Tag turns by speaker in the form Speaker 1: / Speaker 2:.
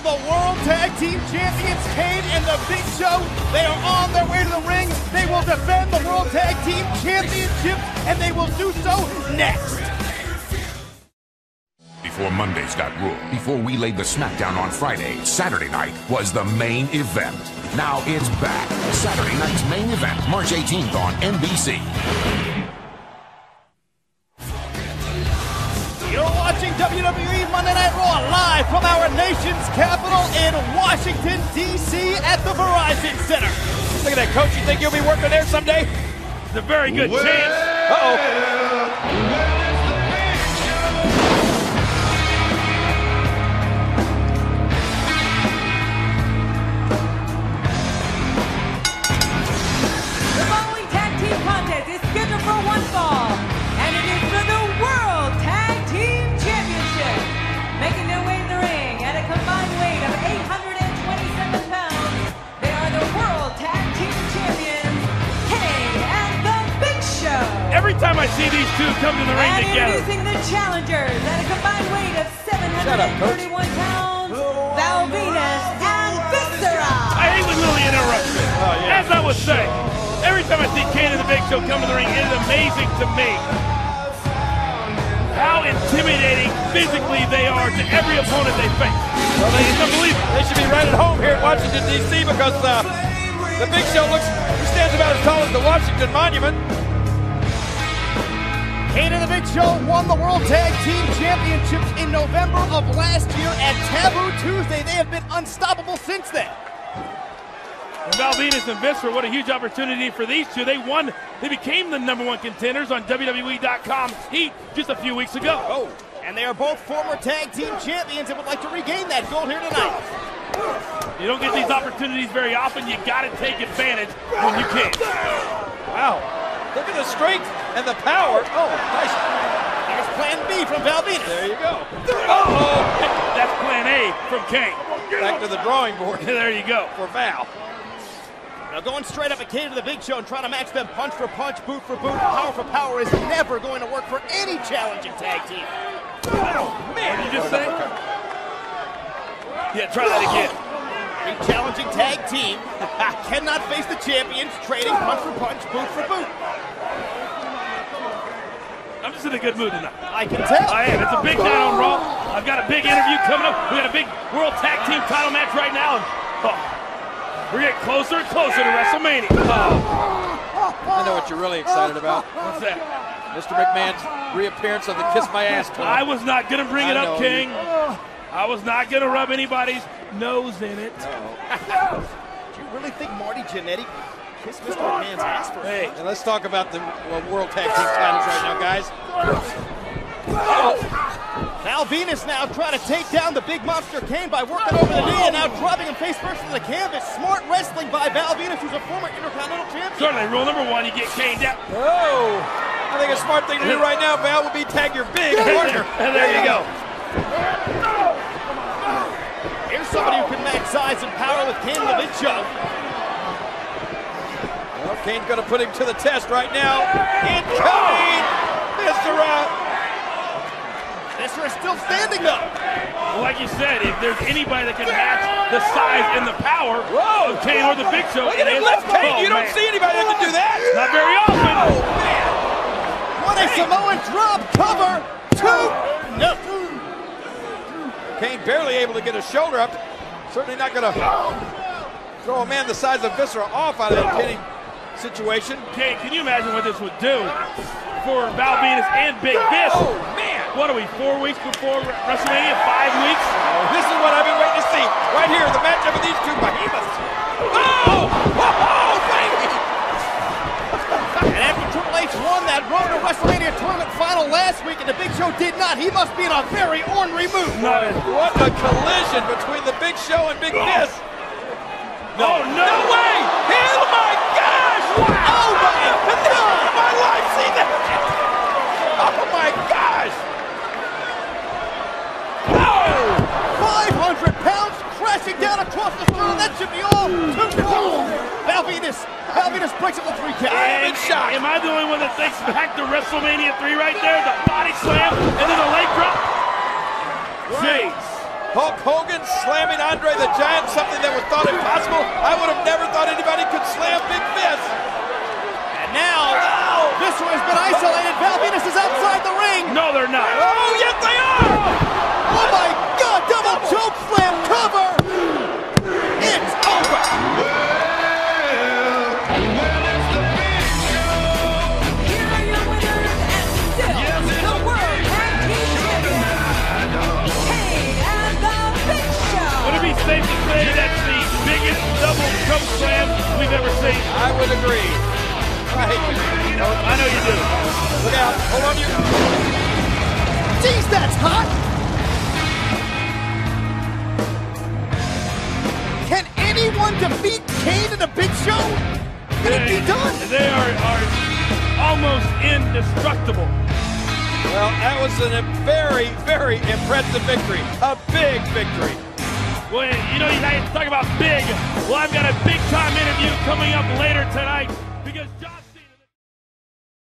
Speaker 1: The World Tag Team Champions, Kane and the Big Show. They are on their way to the ring. They will defend the World Tag Team Championship, and they will do so next.
Speaker 2: Before Mondays got ruled, before we laid the smackdown on Friday, Saturday night was the main event. Now it's back. Saturday night's main event, March 18th on NBC.
Speaker 1: You're watching WWE Monday Night Raw live from our nation's capital in Washington, D.C. at the Verizon Center.
Speaker 3: Look at that, coach. You think you'll be working there someday?
Speaker 4: It's a very good chance.
Speaker 3: Uh-oh.
Speaker 5: The
Speaker 4: Every time I see these two come to the ring
Speaker 5: And
Speaker 4: together,
Speaker 5: introducing the challengers at a combined weight of
Speaker 3: Shut up,
Speaker 5: 731 pounds, Val Venis and Viscera.
Speaker 4: I hate when Lily interrupts me. As I was saying, every time I see Kane and the Big Show come to the ring, it is amazing to me how intimidating physically they are to every opponent they face.
Speaker 3: Well, they, it's unbelievable. They should be right at home here at Washington, D.C. because uh, the Big Show looks, he stands about as tall as the Washington Monument.
Speaker 1: Kane and the Big Show won the World Tag Team Championships in November of last year at Taboo Tuesday. They have been unstoppable since then.
Speaker 4: And Val Venis and Viscera, what a huge opportunity for these two. They won, they became the number one contenders on WWE.com Heat just a few weeks ago.
Speaker 1: Oh, and they are both former tag team champions and would like to regain that gold here tonight.
Speaker 4: You don't get these opportunities very often. You got to take advantage when you can.
Speaker 3: Wow. Look at the strength and the power. Oh, nice.
Speaker 1: Here's Plan B from Val
Speaker 3: There you go.
Speaker 4: Oh, that's Plan A from Kane.
Speaker 3: Back to the drawing board
Speaker 4: There you go.
Speaker 3: for Val.
Speaker 1: Now going straight up at Kane to the Big Show and trying to match them punch for punch, boot for boot, power for power is never going to work for any challenging tag team.
Speaker 4: Oh, man. What did you just say? Yeah, try that again.
Speaker 1: A challenging tag team cannot face the champions trading punch for punch, boot for boot.
Speaker 4: I'm just in a good mood tonight.
Speaker 1: I can tell.
Speaker 4: I am. It's a big night on Raw. I've got a big interview coming up. We got a big World Tag Team title match right now. And, oh, we're getting closer and closer to WrestleMania. Oh,
Speaker 3: I know what you're really excited about.
Speaker 4: what's that?
Speaker 3: Mr. McMahon's reappearance on the Kiss My Ass tour.
Speaker 4: I was not going to bring it
Speaker 3: I
Speaker 4: up. King. I was not going to rub anybody's nose in it.
Speaker 1: Do you really think Marty Jannetty kissed Mr. McMahon's ass for
Speaker 4: Hey,
Speaker 3: And let's talk about the uh, World Tag Team titles right now, guys.
Speaker 1: Val Venis now trying to take down the big monster Kane by working over the knee and now dropping him face first to the canvas. Smart wrestling by Val Venis, who's a former Intercontinental Champion.
Speaker 4: certainly, rule number one, you get Kane down.
Speaker 3: Oh, I think a smart thing to do right now, Val, would be tag your big partner.
Speaker 4: And there you go.
Speaker 1: Here's somebody who can match size and power with Kane the Big Show.
Speaker 3: Well, Kane's going to put him to the test right now. Incoming! Viscera!
Speaker 1: Viscera is still standing though.
Speaker 4: Well, like you said, if there's anybody that can match the size and the power
Speaker 3: Whoa!
Speaker 4: of Kane or the Big Show,
Speaker 3: Look at
Speaker 4: it
Speaker 3: him
Speaker 4: is-
Speaker 3: lift Kane!
Speaker 4: Oh,
Speaker 3: you don't see anybody that can do that!
Speaker 4: Not very often.
Speaker 3: Oh, man!
Speaker 1: What a Samoan drop cover. Two. No.
Speaker 3: Kane barely able to get his shoulder up. Certainly not going to throw a man the size of Viscera off out of that pinning situation.
Speaker 4: Kane, can you imagine what this would do for Val Venis and Big Vis?
Speaker 3: Oh, man!
Speaker 4: What are we, four weeks before WrestleMania? Five weeks?
Speaker 3: Oh, this is what I've been waiting to see. Right here, the matchup of these two behemoths. Oh! Oh,
Speaker 1: H won that road to WrestleMania tournament final last week and the Big Show did not, he must be in a very ornery mood.
Speaker 4: Not a-
Speaker 3: What a collision between the Big Show and Big Vis.
Speaker 4: No, oh, no.
Speaker 3: No way! Oh my gosh! Oh my god! My life, see that? Oh my gosh! Oh!
Speaker 1: 500 pounds crashing down across the sternum. That should be all. Two more. Val Venis. Val Venis breaks up the three count.
Speaker 3: I am in shock.
Speaker 4: Am I the only one that thinks back to WrestleMania 3 right there? The body slam and then the leg drop? Jeez.
Speaker 3: Hulk Hogan slamming Andre the Giant, something that was thought impossible. I would have never thought anybody could slam Big Vis.
Speaker 1: And now, this one has been isolated. Val Venis is outside the ring.
Speaker 4: No, they're not. We've ever seen?
Speaker 3: I would agree. I.
Speaker 4: I know you do.
Speaker 3: Look out. Hold on to your...
Speaker 1: Jeez, that's hot. Can anyone defeat Kane in a Big Show? Can it be done?
Speaker 4: They are, are almost indestructible.
Speaker 3: Well, that was a very, very impressive victory. A big victory.
Speaker 4: Well, you know, you talk about big. Well, I've got a big time interview coming up later tonight.